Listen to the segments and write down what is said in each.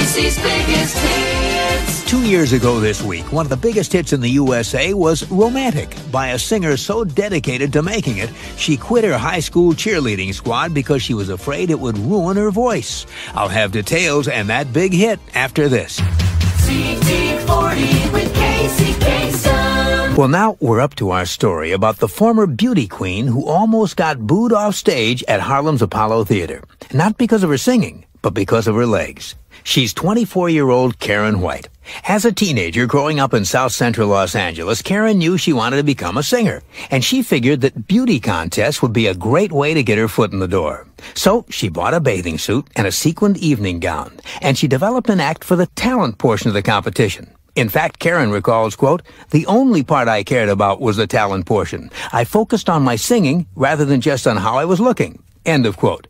Biggest hits. Two years ago this week, one of the biggest hits in the USA was Romantic by a singer so dedicated to making it, she quit her high school cheerleading squad because she was afraid it would ruin her voice. I'll have details and that big hit after this. CT40 with Casey Well, now we're up to our story about the former beauty queen who almost got booed off stage at Harlem's Apollo Theater. Not because of her singing, but because of her legs. She's 24-year-old Karyn White. As a teenager growing up in South Central Los Angeles, Karyn knew she wanted to become a singer, and she figured that beauty contests would be a great way to get her foot in the door. So she bought a bathing suit and a sequined evening gown, and she developed an act for the talent portion of the competition. In fact, Karyn recalls, quote, the only part I cared about was the talent portion. I focused on my singing rather than just on how I was looking. End of quote.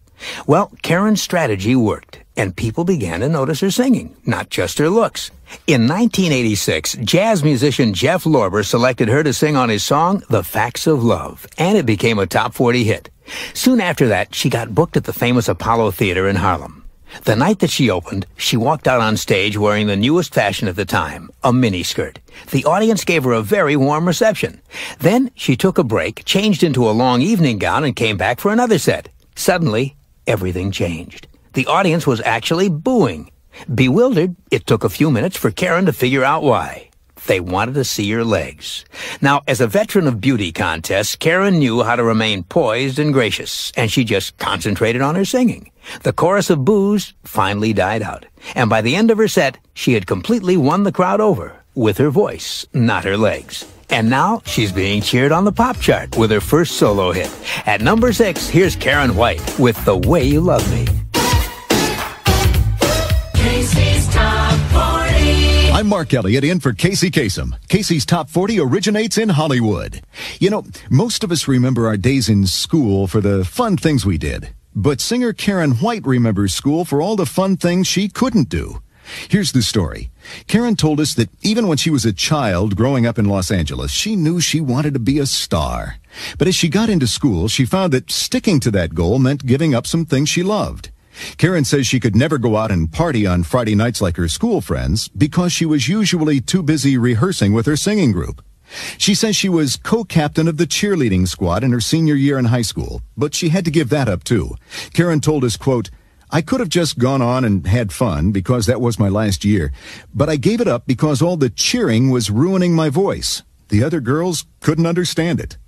Well, Karyn's strategy worked, and people began to notice her singing, not just her looks. In 1986, jazz musician Jeff Lorber selected her to sing on his song, The Facts of Love, and it became a top 40 hit. Soon after that, she got booked at the famous Apollo Theater in Harlem. The night that she opened, she walked out on stage wearing the newest fashion at the time, a miniskirt. The audience gave her a very warm reception. Then she took a break, changed into a long evening gown, and came back for another set. Suddenly, everything changed. The audience was actually booing. Bewildered, it took a few minutes for Karyn to figure out why. They wanted to see her legs. Now, as a veteran of beauty contests, Karyn knew how to remain poised and gracious, and she just concentrated on her singing. The chorus of boos finally died out, and by the end of her set, she had completely won the crowd over with her voice, not her legs. And now she's being cheered on the pop chart with her first solo hit. At number six, here's Karyn White with The Way You Love Me. I'm Mark Elliott in for Casey Kasem. Casey's Top 40 originates in Hollywood. You know, most of us remember our days in school for the fun things we did. But singer Karyn White remembers school for all the fun things she couldn't do. Here's the story. Karyn told us that even when she was a child growing up in Los Angeles, she knew she wanted to be a star. But as she got into school, she found that sticking to that goal meant giving up some things she loved. Karyn says she could never go out and party on Friday nights like her school friends because she was usually too busy rehearsing with her singing group. She says she was co-captain of the cheerleading squad in her senior year in high school, but she had to give that up too. Karyn told us, quote, I could have just gone on and had fun because that was my last year, but I gave it up because all the cheering was ruining my voice. The other girls couldn't understand it.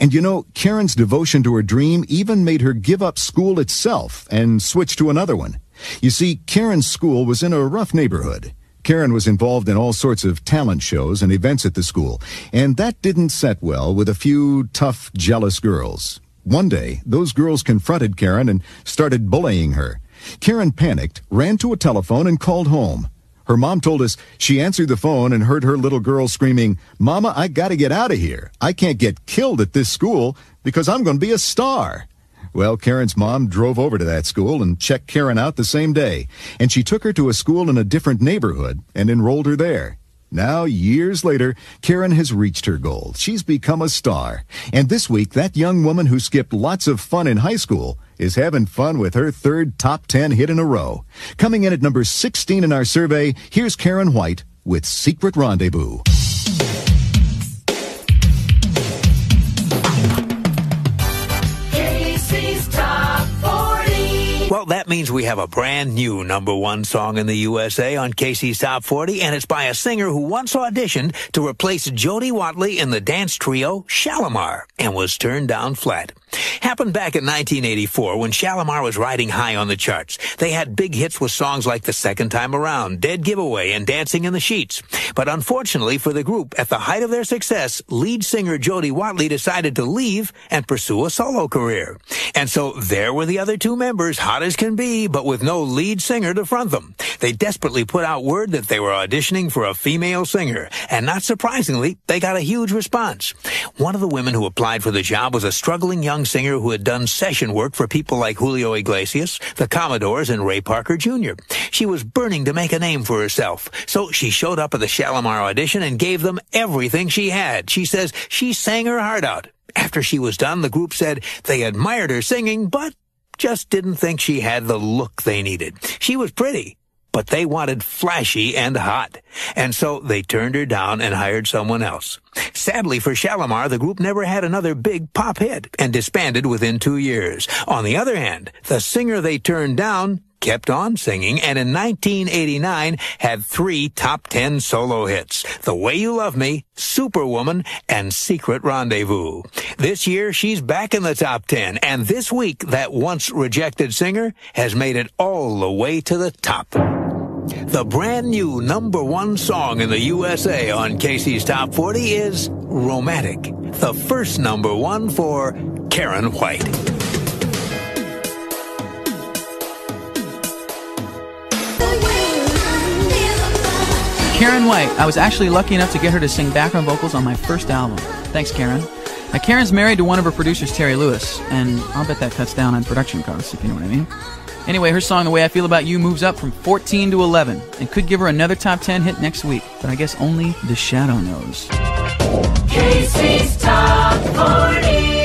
And you know, Karyn's devotion to her dream even made her give up school itself and switch to another one. You see, Karyn's school was in a rough neighborhood. Karyn was involved in all sorts of talent shows and events at the school, and that didn't set well with a few tough, jealous girls. One day, those girls confronted Karyn and started bullying her. Karyn panicked, ran to a telephone, and called home. Her mom told us she answered the phone and heard her little girl screaming, Mama, I gotta get out of here. I can't get killed at this school because I'm to be a star. Well, Karyn's mom drove over to that school and checked Karyn out the same day, and she took her to a school in a different neighborhood and enrolled her there. Now, years later, Karyn has reached her goal. She's become a star. And this week, that young woman who skipped lots of fun in high school is having fun with her third top 10 hit in a row. Coming in at number 16 in our survey, here's Karyn White with Secret Rendezvous. Well, that means we have a brand new number one song in the USA on Casey's Top 40, and it's by a singer who once auditioned to replace Jody Watley in the dance trio Shalamar and was turned down flat. Happened back in 1984 when Shalamar was riding high on the charts. They had big hits with songs like The Second Time Around, Dead Giveaway, and Dancing in the Sheets. But unfortunately for the group, at the height of their success, lead singer Jody Watley decided to leave and pursue a solo career. And so there were the other two members, hot as can be, but with no lead singer to front them. They desperately put out word that they were auditioning for a female singer, and not surprisingly, they got a huge response. One of the women who applied for the job was a struggling young singer who had done session work for people like Julio Iglesias, the Commodores, and Ray Parker Jr. She was burning to make a name for herself, so she showed up at the Shalamar audition and gave them everything she had. She says she sang her heart out. After she was done, the group said they admired her singing, but just didn't think she had the look they needed. She was pretty, but they wanted flashy and hot. And so they turned her down and hired someone else. Sadly for Shalamar, the group never had another big pop hit and disbanded within two years. On the other hand, the singer they turned down kept on singing and in 1989 had three top 10 solo hits. The Way You Love Me, Superwoman, and Secret Rendezvous. This year she's back in the top 10 and this week that once rejected singer has made it all the way to the top. The brand new number one song in the USA on Casey's Top 40 is Romantic, the first number one for Karyn White. Karyn White. I was actually lucky enough to get her to sing background vocals on my first album. Thanks, Karyn. Now, Karyn's married to one of her producers, Terry Lewis, and I'll bet that cuts down on production costs, if you know what I mean. Anyway, her song The Way I Feel About You moves up from 14 to 11 and could give her another top 10 hit next week, but I guess only the shadow knows. Casey's Top 40.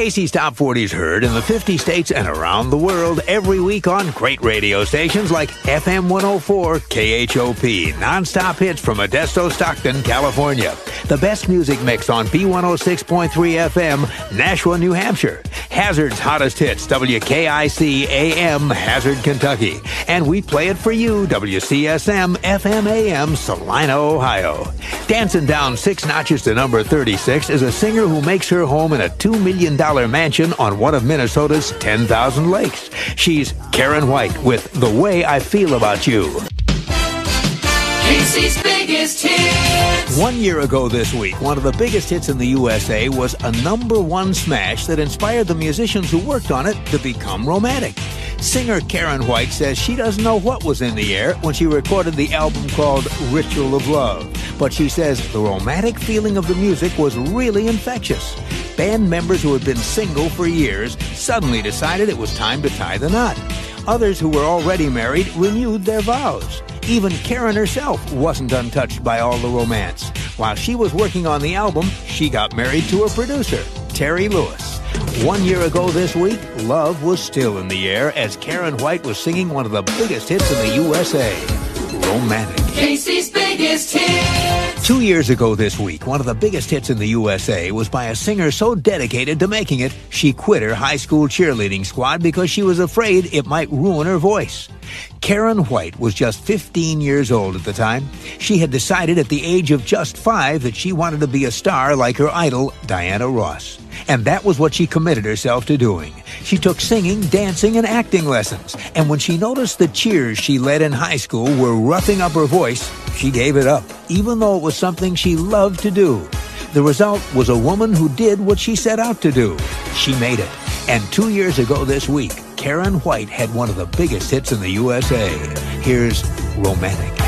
Casey's Top 40s heard in the 50 states and around the world every week on great radio stations like FM 104 KHOP, nonstop hits from Modesto, Stockton, California. The best music mix on B106.3 FM, Nashua, New Hampshire. Hazard's hottest hits, WKIC AM, Hazard, Kentucky. And we play it for you, WCSM FM AM, Celina, Ohio. Dancing down six notches to number 36 is a singer who makes her home in a $2 million mansion on one of Minnesota's 10,000 lakes. She's Karyn White with The Way I Feel About You. Casey's biggest hits. One year ago this week, one of the biggest hits in the USA was a number one smash that inspired the musicians who worked on it to become romantic. Singer Karyn White says she doesn't know what was in the air when she recorded the album called Ritual of Love, but she says the romantic feeling of the music was really infectious. Band members who had been single for years suddenly decided it was time to tie the knot. Others who were already married renewed their vows. Even Karyn herself wasn't untouched by all the romance. While she was working on the album, she got married to her producer, Terry Lewis. One year ago this week, love was still in the air as Karyn White was singing one of the biggest hits in the USA, Romantic. Casey's biggest hits. Two years ago this week, one of the biggest hits in the USA was by a singer so dedicated to making it, she quit her high school cheerleading squad because she was afraid it might ruin her voice. Karyn White was just 15 years old at the time. She had decided at the age of just five that she wanted to be a star like her idol, Diana Ross. And that was what she committed herself to doing. She took singing, dancing, and acting lessons. And when she noticed the cheers she led in high school were roughing up her voice, she gave it up, even though it was something she loved to do. The result was a woman who did what she set out to do. She made it. And two years ago this week, Karyn White had one of the biggest hits in the USA. Here's Romantic.